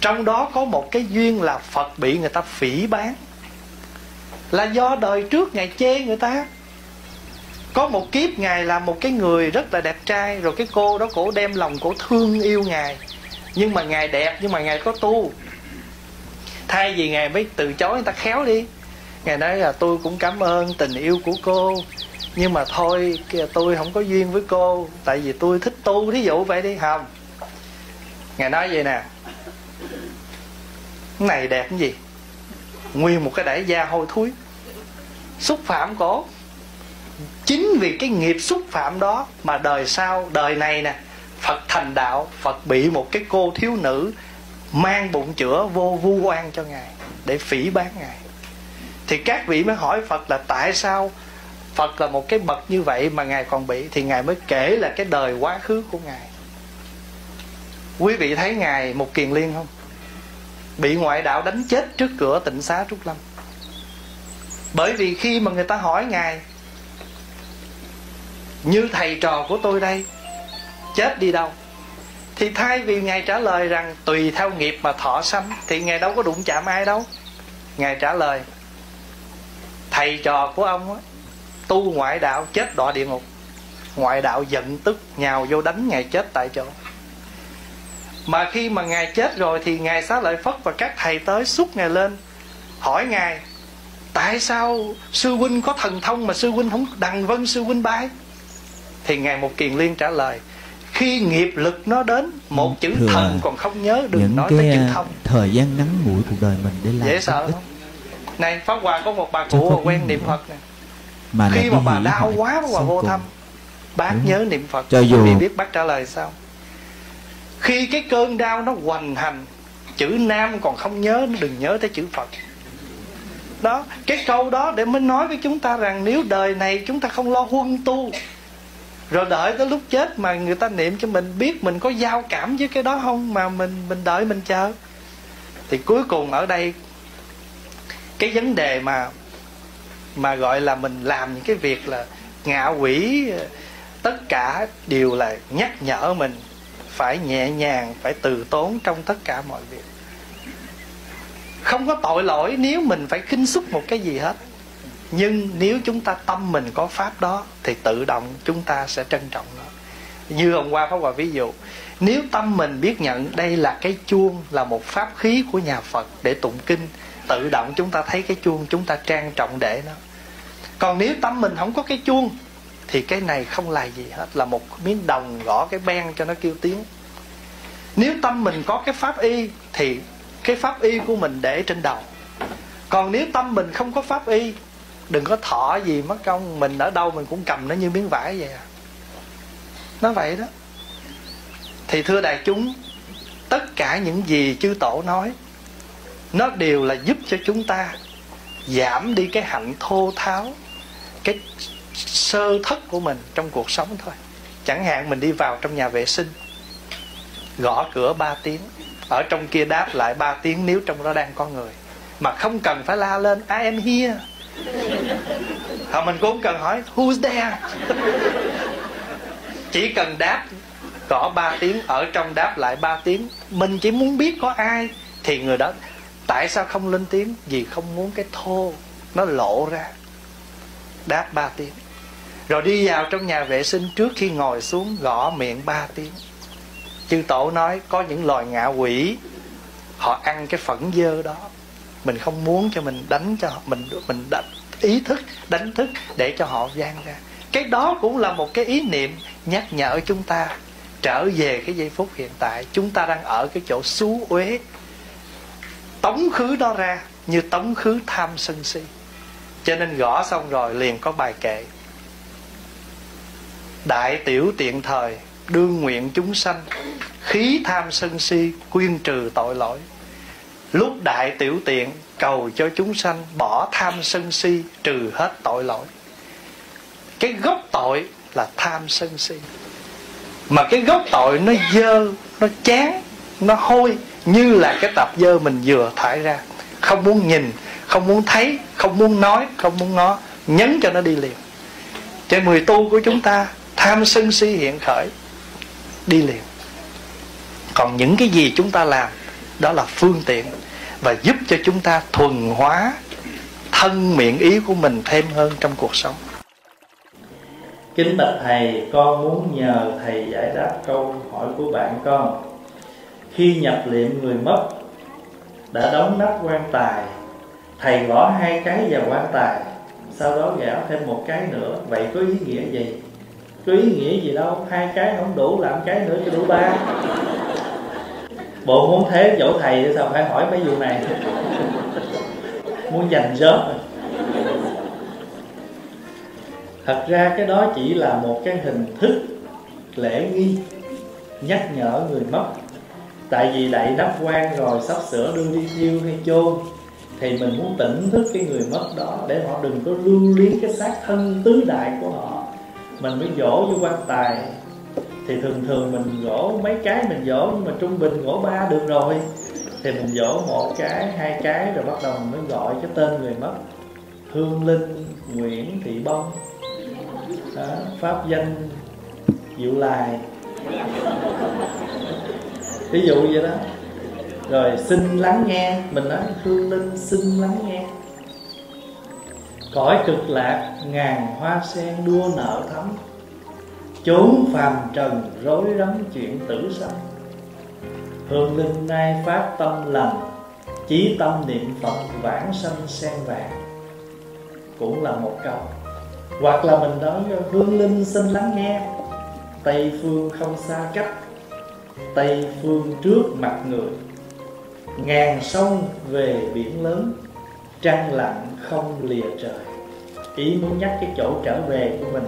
Trong đó có một cái duyên là phật bị người ta phỉ bán. Là do đời trước ngài chê người ta. Có một kiếp ngài là một cái người rất là đẹp trai, rồi cái cô đó cổ đem lòng cổ thương yêu ngài. Nhưng mà ngài đẹp, nhưng mà ngài có tu. Thay vì ngài mới từ chối, người ta khéo đi. Ngài nói là, tôi cũng cảm ơn tình yêu của cô nhưng mà thôi tôi không có duyên với cô, tại vì tôi thích tu thí dụ vậy đi không ngài nói vậy nè. Cái này đẹp cái gì? Nguyên một cái đẩy da hôi thối. Xúc phạm cổ. Chính vì cái nghiệp xúc phạm đó mà đời sau, đời này nè, phật thành đạo, phật bị một cái cô thiếu nữ mang bụng chữa vô vu oan cho ngài, để phỉ bán ngài. Thì các vị mới hỏi phật là tại sao phật là một cái bậc như vậy mà ngài còn bị thì ngài mới kể là cái đời quá khứ của ngài. Quý vị thấy ngài một kiền liên không? Bị ngoại đạo đánh chết trước cửa tịnh xá trúc lâm. Bởi vì khi mà người ta hỏi ngài như thầy trò của tôi đây chết đi đâu? Thì thay vì ngài trả lời rằng tùy theo nghiệp mà thọ sanh thì ngài đâu có đụng chạm ai đâu. Ngài trả lời thầy trò của ông á, tu ngoại đạo chết đọa địa ngục. Ngoại đạo giận tức nhào vô đánh ngài chết tại chỗ. Mà khi mà ngài chết rồi thì ngài xá lợi phất và các thầy tới xúc ngài lên hỏi ngài tại sao sư huynh có thần thông mà sư huynh không đằng vân sư huynh bay thì ngài một kiền liên trả lời khi nghiệp lực nó đến một chữ Thưa, thần còn không nhớ đừng những nói tới chữ à, thông. thời gian ngắn ngủi cuộc đời mình để làm dễ sợ không? Này pháp hòa có một bà cụ quen niệm phật nè mà là khi mà bà đau hỏi quá bà sau vô thăm bác Đúng. nhớ niệm phật Cho dù- vị biết bác trả lời sao? Khi cái cơn đau nó hoành hành chữ nam còn không nhớ đừng nhớ tới chữ phật. Đó cái câu đó để mới nói với chúng ta rằng nếu đời này chúng ta không lo huân tu rồi đợi tới lúc chết mà người ta niệm cho mình biết mình có giao cảm với cái đó không? Mà mình mình đợi mình chờ. Thì cuối cùng ở đây cái vấn đề mà mà gọi là mình làm những cái việc là ngạ quỷ, tất cả đều là nhắc nhở mình phải nhẹ nhàng, phải từ tốn trong tất cả mọi việc. Không có tội lỗi nếu mình phải khinh xúc một cái gì hết. Nhưng nếu chúng ta tâm mình có pháp đó, thì tự động chúng ta sẽ trân trọng nó. Như hôm qua pháp hòa ví dụ, nếu tâm mình biết nhận đây là cái chuông, là một pháp khí của nhà phật để tụng kinh tự động chúng ta thấy cái chuông chúng ta trang trọng để nó. Còn nếu tâm mình không có cái chuông, thì cái này không là gì hết, là một miếng đồng gõ cái ben cho nó kêu tiếng. Nếu tâm mình có cái pháp y, thì cái pháp y của mình để trên đầu. Còn nếu tâm mình không có pháp y, đừng có thọ gì mất công, mình ở đâu mình cũng cầm nó như miếng vải vậy à. Nó vậy đó. Thì thưa đại chúng, tất cả những gì chư tổ nói nó đều là giúp cho chúng ta giảm đi cái hạnh thô tháo, cái sơ thất của mình trong cuộc sống thôi. Chẳng hạn mình đi vào trong nhà vệ sinh, gõ cửa 3 tiếng, ở trong kia đáp lại 3 tiếng nếu trong đó đang có người. Mà không cần phải la lên, I am here. Hoặc mình cũng cần hỏi, who's there? Chỉ cần đáp, gõ 3 tiếng, ở trong đáp lại 3 tiếng, mình chỉ muốn biết có ai, thì người đó tại sao không lên tiếng? Vì không muốn cái thô nó lộ ra. Đáp ba tiếng. Rồi đi vào trong nhà vệ sinh trước khi ngồi xuống gõ miệng ba tiếng. Chư tổ nói có những loài ngạ quỷ họ ăn cái phẫn dơ đó. Mình không muốn cho mình đánh cho họ. Mình mình đánh, ý thức đánh thức để cho họ gian ra. Cái đó cũng là một cái ý niệm nhắc nhở chúng ta trở về cái giây phút hiện tại. Chúng ta đang ở cái chỗ xú uế tống khứ đó ra như tống khứ tham sân si. Cho nên gõ xong rồi liền có bài kệ. Đại tiểu tiện thời, đương nguyện chúng sanh, khí tham sân si quyên trừ tội lỗi. Lúc đại tiểu tiện, cầu cho chúng sanh bỏ tham sân si trừ hết tội lỗi. Cái gốc tội là tham sân si. Mà cái gốc tội nó dơ, nó chán, nó hôi như là cái tập dơ mình vừa thải ra. Không muốn nhìn không muốn thấy không muốn nói không muốn ngó nhấn cho nó đi liền. Cho mười tu của chúng ta tham sân si hiện khởi đi liền. Còn những cái gì chúng ta làm đó là phương tiện và giúp cho chúng ta thuần hóa thân miệng ý của mình thêm hơn trong cuộc sống. Kính bạch thầy, con muốn nhờ thầy giải đáp câu hỏi của bạn con. Khi nhập liệm người mất đã đóng nắp quan tài, thầy gõ hai cái vào quan tài, sau đó gõ thêm một cái nữa, vậy có ý nghĩa gì? Có ý nghĩa gì đâu, hai cái không đủ làm cái nữa cho đủ ba. Bộ muốn thế dỗ thầy thì sao phải hỏi mấy vụ này? muốn giành rớt thật ra cái đó chỉ là một cái hình thức lễ nghi nhắc nhở người mất tại vì đậy đắp quan rồi sắp sửa đưa đi thiêu hay chôn thì mình muốn tỉnh thức cái người mất đó để họ đừng có lưu luyến cái xác thân tứ đại của họ. Mình mới dỗ vô quan tài. Thì thường thường mình gỗ mấy cái mình dỗ nhưng mà trung bình gỗ ba được rồi. Thì mình dỗ một cái hai cái rồi bắt đầu mình mới gọi cái tên người mất. Hương linh nguyễn thị bông. Đó, pháp danh diệu lai ví dụ vậy đó. Rồi, xin lắng nghe. Mình nói hương linh, xin lắng nghe. Cõi cực lạc, ngàn hoa sen đua nở thắm. Chốn phàm trần rối rắm chuyện tử sanh. Hương linh nay phát tâm lành, chí tâm niệm phật vãng sanh sen vàng. Cũng là một câu. Hoặc là mình nói, hương linh, xin lắng nghe. Tây phương không xa cách tây phương trước mặt người ngàn sông về biển lớn trăng lặng không lìa trời. Ý muốn nhắc cái chỗ trở về của mình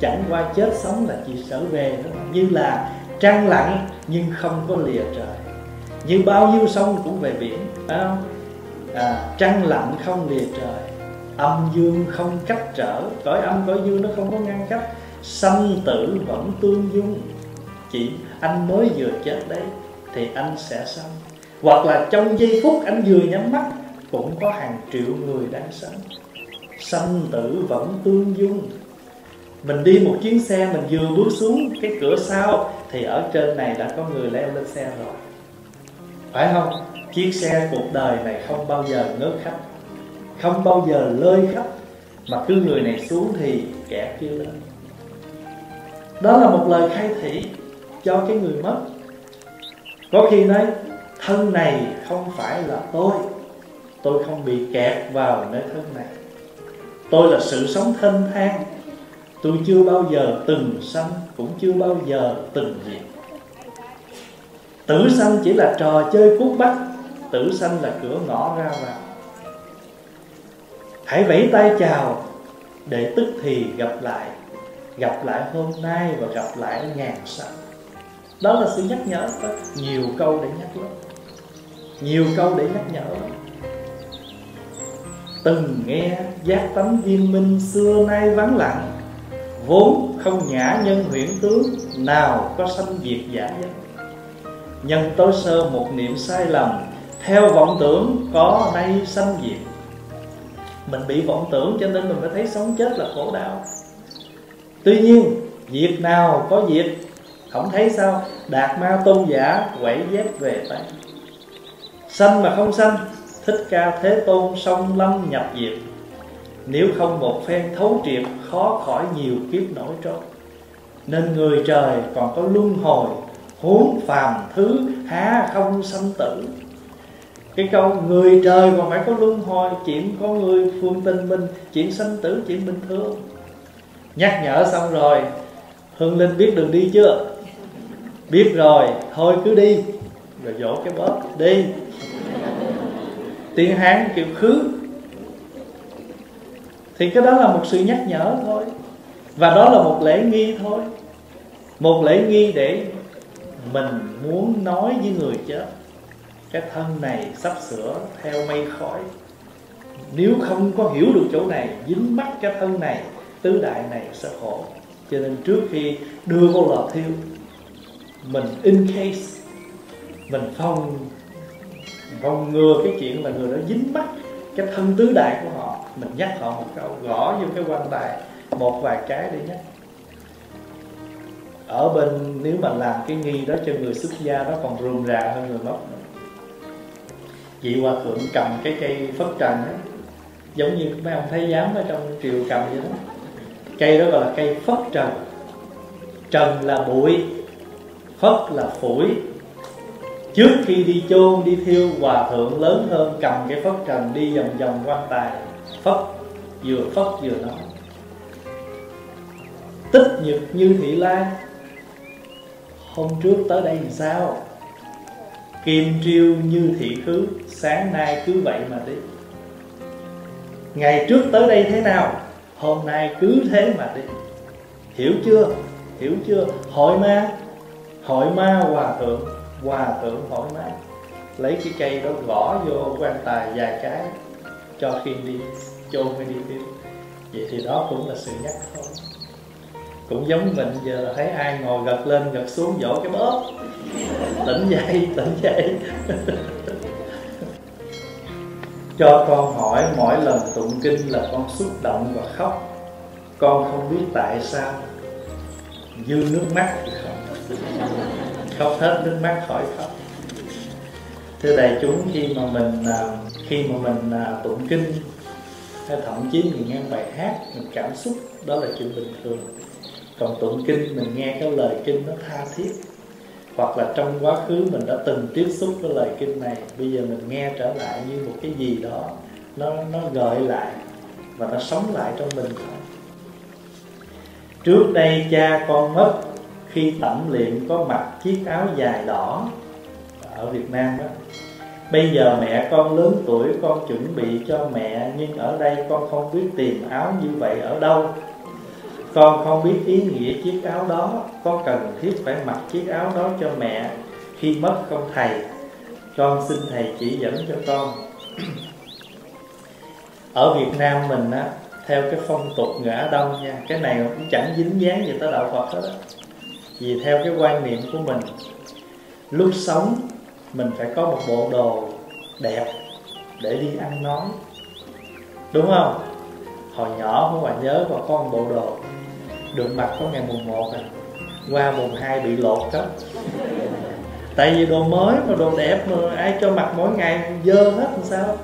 chẳng qua chết sống là chỉ trở về đó như là trăng lặng nhưng không có lìa trời. Như bao nhiêu sông cũng về biển phải không? À, trăng lặng không lìa trời âm dương không cách trở. Cõi âm cõi dương nó không có ngăn cách. Sanh tử vẫn tương dung chỉ anh mới vừa chết đấy thì anh sẽ sống. Hoặc là trong giây phút anh vừa nhắm mắt, cũng có hàng triệu người đang sống. Sanh tử vẫn tương dung. Mình đi một chuyến xe, mình vừa bước xuống cái cửa sau, thì ở trên này đã có người leo lên xe rồi. Phải không? Chiếc xe cuộc đời này không bao giờ ngớt khách. Không bao giờ lơi khách. Mà cứ người này xuống thì kẻ kia lên. Đó là một lời khai thị cho cái người mất. Có khi nói, thân này không phải là tôi tôi không bị kẹt vào nơi thân này. Tôi là sự sống thân thang, tôi chưa bao giờ từng sanh, cũng chưa bao giờ từng diệt. Tử sanh chỉ là trò chơi cút bắt, tử sanh là cửa ngõ ra vào. Hãy vẫy tay chào, để tức thì gặp lại gặp lại hôm nay và gặp lại ngàn sau đó là sự nhắc nhở có nhiều câu để nhắc lắm nhiều câu để nhắc nhở. Lắm từng nghe giác tánh viên minh xưa nay vắng lặng, vốn không nhã nhân huyễn tướng, nào có sanh diệt giả dân nhân tối sơ một niệm sai lầm, theo vọng tưởng có nay sanh diệt. Mình bị vọng tưởng cho nên mình mới thấy sống chết là khổ đau. Tuy nhiên việc nào có việc không thấy sao? Đạt ma tôn giả, quẩy dép về tay sanh mà không sanh, thích ca thế tôn song lâm nhập diệt. Nếu không một phen thấu triệt, khó khỏi nhiều kiếp nổi trốn nên người trời còn có luân hồi, huống phàm thứ há không sanh tử. Cái câu, người trời còn phải có luân hồi chuyện có người phương tình mình chuyện sanh tử chuyện bình thường. Nhắc nhở xong rồi, hương linh biết đường đi chưa? Biết rồi, thôi cứ đi. Rồi dỗ cái bóp, đi. Tiếng hán kiểu khứ. Thì cái đó là một sự nhắc nhở thôi. Và đó là một lễ nghi thôi. Một lễ nghi để mình muốn nói với người chết. Cái thân này sắp sửa theo mây khói. Nếu không có hiểu được chỗ này, dính mắt cái thân này, tứ đại này sẽ khổ. Cho nên trước khi đưa vô lò thiêu mình in case. Mình phòng phòng ngừa cái chuyện là người đó dính mắt cái thân tứ đại của họ. Mình nhắc họ một câu, gõ vô cái quan tài, một vài cái để nhắc. Ở bên, nếu mà làm cái nghi đó cho người xuất gia nó còn rườm rà hơn người mất. Vị hòa thượng cầm cái cây phất trần á giống như mấy ông thấy giám ở trong triều cầm vậy đó. Cây đó gọi là cây phất trần. Trần là bụi phất là phủi. Trước khi đi chôn, đi thiêu, hòa thượng lớn hơn cầm cái phất trần đi vòng vòng quan tài. Phất, vừa phất vừa nói. Tích nhật như thị lan. Hôm trước tới đây làm sao? Kim triêu như thị khứ, sáng nay cứ vậy mà đi. Ngày trước tới đây thế nào? Hôm nay cứ thế mà đi. Hiểu chưa? Hiểu chưa? Hội ma hỏi ma hòa thượng hòa thượng hỏi ma. Lấy cái cây đó gõ vô quan tài vài cái, cho khi đi chôn hay đi tiêu vậy thì đó cũng là sự nhắc thôi. Cũng giống mình giờ thấy ai ngồi gật lên gật xuống vỗ cái bóp. Tỉnh dậy tỉnh dậy. Cho con hỏi mỗi lần tụng kinh là con xúc động và khóc. Con không biết tại sao. Dư nước mắt khóc hết nước mắt khỏi khóc. Thưa đại chúng, khi mà mình à, khi mà mình à, tụng kinh, hay thậm chí mình nghe bài hát, mình cảm xúc, đó là chuyện bình thường. Còn tụng kinh, mình nghe cái lời kinh nó tha thiết. Hoặc là trong quá khứ mình đã từng tiếp xúc với lời kinh này, bây giờ mình nghe trở lại như một cái gì đó, nó nó gợi lại và nó sống lại trong mình thôi. Trước đây cha con mất khi tẩm liệm có mặc chiếc áo dài đỏ ở Việt Nam đó, Bây giờ mẹ con lớn tuổi, con chuẩn bị cho mẹ, Nhưng ở đây con không biết tìm áo như vậy ở đâu. Con không biết ý nghĩa chiếc áo đó Có cần thiết phải mặc chiếc áo đó cho mẹ. Khi mất không thầy, Con xin thầy chỉ dẫn cho con. Ở Việt Nam mình á, Theo cái phong tục người Á Đông nha, Cái này cũng chẳng dính dáng gì tới đạo Phật hết á. Vì theo cái quan niệm của mình, Lúc sống mình phải có một bộ đồ đẹp để đi ăn nói. Đúng không? Hồi nhỏ không bạn nhớ và có một bộ đồ được mặc có ngày mùng 1 à. Qua mùng 2 bị lột đó. Tại vì đồ mới mà đồ đẹp mà ai cho mặc mỗi ngày dơ hết làm sao?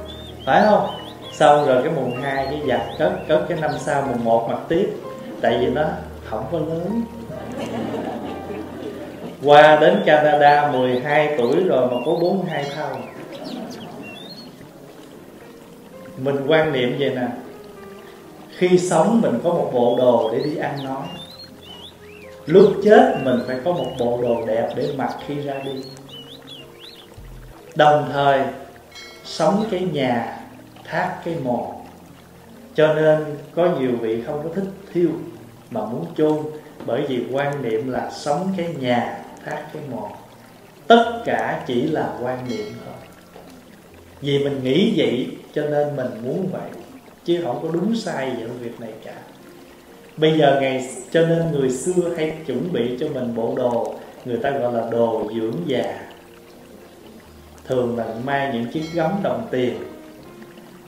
Phải không? Xong rồi cái mùng 2 cái giặt cất cất cái năm sau mùng 1 mặc tiếp. Tại vì nó không có lớn qua đến Canada 12 tuổi rồi mà có 42 thau Mình quan niệm vậy nè. Khi sống mình có một bộ đồ để đi ăn nói Lúc chết mình phải có một bộ đồ đẹp để mặc khi ra đi. Đồng thời, sống cái nhà, thác cái mồ. Cho nên có nhiều vị không có thích thiêu Mà muốn chôn, Bởi vì quan niệm là sống cái nhà thác cái một tất cả chỉ là quan niệm thôi. Vì mình nghĩ vậy cho nên mình muốn vậy, chứ không có đúng sai gì ở việc này cả. Bây giờ ngày, cho nên người xưa hay chuẩn bị cho mình bộ đồ, người ta gọi là đồ dưỡng già. Thường là mang những chiếc gấm đồng tiền,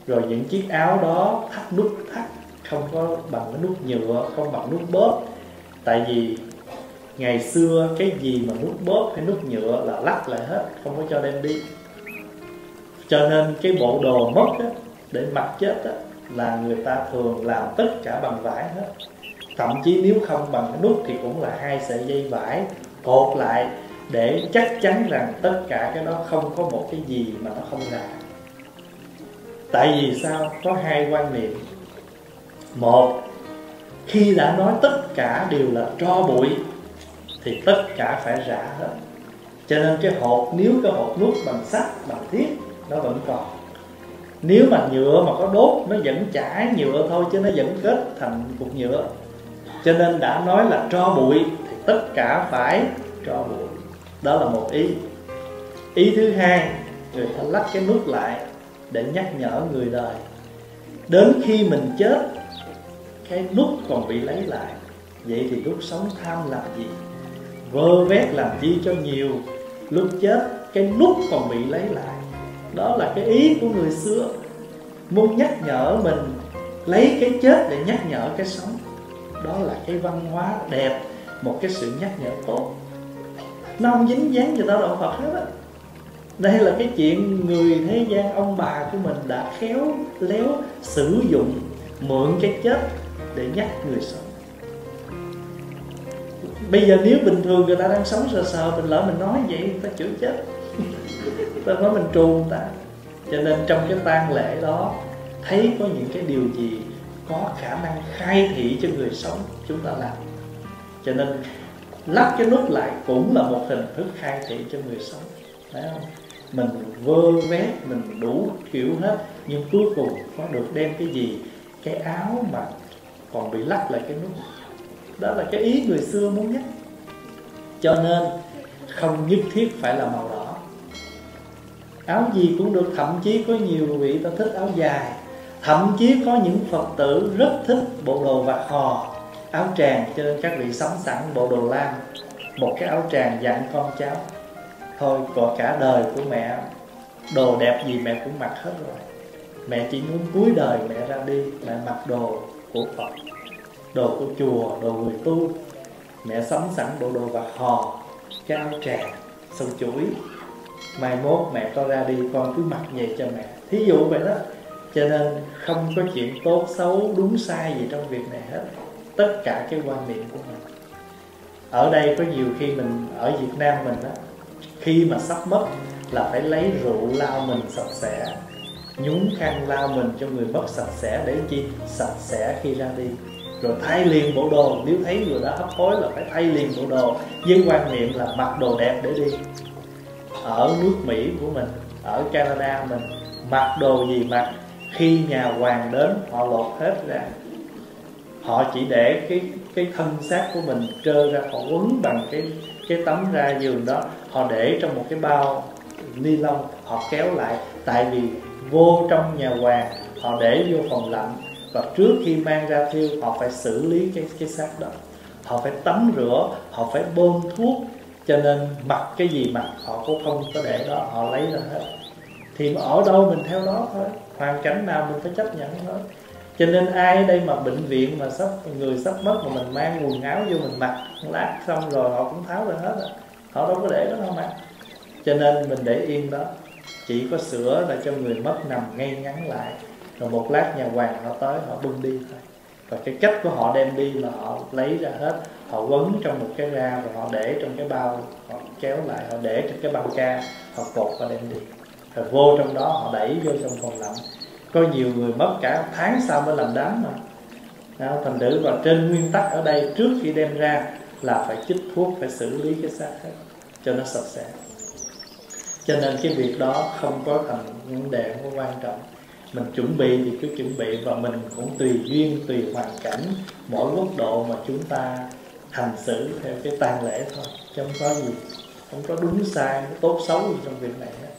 rồi những chiếc áo đó thắt nút thắt, không có bằng cái nút nhựa, không bằng nút bóp. Tại vì ngày xưa cái gì mà nút bóp hay nút nhựa là lắc lại hết không có cho đem đi. Cho nên cái bộ đồ mất á, để mặc chết á, là người ta thường làm tất cả bằng vải hết. Thậm chí nếu không bằng cái nút thì cũng là hai sợi dây vải cột lại để chắc chắn rằng tất cả cái đó không có một cái gì mà nó không là. tại vì sao? Có hai quan niệm. Một khi đã nói tất cả đều là tro bụi thì tất cả phải rã hết. Cho nên cái hộp nếu cái hộp nút bằng sắt, bằng thiết nó vẫn còn. Nếu mà nhựa mà có đốt, nó vẫn chảy nhựa thôi chứ nó vẫn kết thành cục nhựa. Cho nên đã nói là tro bụi thì tất cả phải tro bụi. Đó là một ý. Ý thứ hai, người ta lắc cái nút lại để nhắc nhở người đời. Đến khi mình chết, cái nút còn bị lấy lại. Vậy thì lúc sống tham làm gì? Vơ vét làm chi cho nhiều. Lúc chết, cái nút còn bị lấy lại. Đó là cái ý của người xưa. Muốn nhắc nhở mình, lấy cái chết để nhắc nhở cái sống. Đó là cái văn hóa đẹp, một cái sự nhắc nhở tốt. Nó không dính dáng cho tao đạo phật hết á. Đây là cái chuyện người thế gian, ông bà của mình đã khéo léo sử dụng mượn cái chết để nhắc người sống bây giờ nếu bình thường người ta đang sống sờ sờ, mình lỡ mình nói vậy, người ta chửi chết. Ta nói mình trù người ta. Cho nên trong cái tang lễ đó, thấy có những cái điều gì có khả năng khai thị cho người sống chúng ta làm. Cho nên lắp cái nút lại cũng là một hình thức khai thị cho người sống. Phải không? Mình vơ vét, mình đủ kiểu hết, nhưng cuối cùng có được đem cái gì? Cái áo mà còn bị lắc lại cái nút đó là cái ý người xưa muốn nhắc. Cho nên không nhất thiết phải là màu đỏ. Áo gì cũng được, thậm chí có nhiều vị ta thích áo dài. Thậm chí có những phật tử rất thích bộ đồ vạt hò, áo tràng cho nên các vị sắm sẵn bộ đồ lam một cái áo tràng dạng con cháu. Thôi còn cả đời của mẹ, đồ đẹp gì mẹ cũng mặc hết rồi. Mẹ chỉ muốn cuối đời mẹ ra đi, mẹ mặc đồ của phật đồ của chùa đồ người tu. Mẹ sắm sẵn bộ đồ vạt hò chao áo tràng chuối, chuỗi mai mốt mẹ con ra đi con cứ mặc về cho mẹ. Thí dụ vậy đó. Cho nên không có chuyện tốt xấu đúng sai gì trong việc này hết. Tất cả cái quan niệm của mình. Ở đây có nhiều khi mình ở Việt Nam mình đó khi mà sắp mất là phải lấy rượu lau mình sạch sẽ. Nhúng khăn lau mình cho người mất sạch sẽ để chi? Sạch sẽ khi ra đi rồi thay liền bộ đồ, nếu thấy người đó hấp hối là phải thay liền bộ đồ. Với quan niệm là mặc đồ đẹp để đi. Ở nước Mỹ của mình, ở Canada mình, mặc đồ gì mặc, khi nhà hoàng đến, họ lột hết ra. Họ chỉ để cái cái thân xác của mình trơ ra, họ quấn bằng cái cái tấm ra giường đó. Họ để trong một cái bao ni lông, họ kéo lại. Tại vì vô trong nhà hoàng, họ để vô phòng lạnh và trước khi mang ra thiêu, họ phải xử lý cái cái xác đó. Họ phải tắm rửa, họ phải bơm thuốc, cho nên mặc cái gì mặc, họ cũng không có để đó, họ lấy ra hết. Thì ở đâu mình theo đó thôi, hoàn cảnh nào mình phải chấp nhận thôi. Cho nên ai ở đây mà bệnh viện mà sắp, người sắp mất mà mình mang quần áo vô mình mặc, lát xong rồi họ cũng tháo ra hết rồi. Họ đâu có để đó đâu mà. Cho nên mình để yên đó. Chỉ có sửa là cho người mất nằm ngay ngắn lại rồi một lát nhà hoàng họ tới họ bưng đi thôi. Và cái cách của họ đem đi là họ lấy ra hết họ quấn trong một cái ra rồi họ để trong cái bao họ kéo lại họ để trong cái băng ca họ cột và đem đi. Rồi vô trong đó họ đẩy vô trong phòng lạnh. Có nhiều người mất cả tháng sau mới làm đám mà. Đó, thành thử và trên nguyên tắc ở đây trước khi đem ra là phải chích thuốc phải xử lý cái xác hết cho nó sạch sẽ. Cho nên cái việc đó không có thành vấn đề không có quan trọng mình chuẩn bị thì cứ chuẩn bị và mình cũng tùy duyên, tùy hoàn cảnh, mỗi góc độ mà chúng ta hành xử theo cái tang lễ thôi, chứ không có gì, không có đúng sai tốt xấu gì trong việc này hết.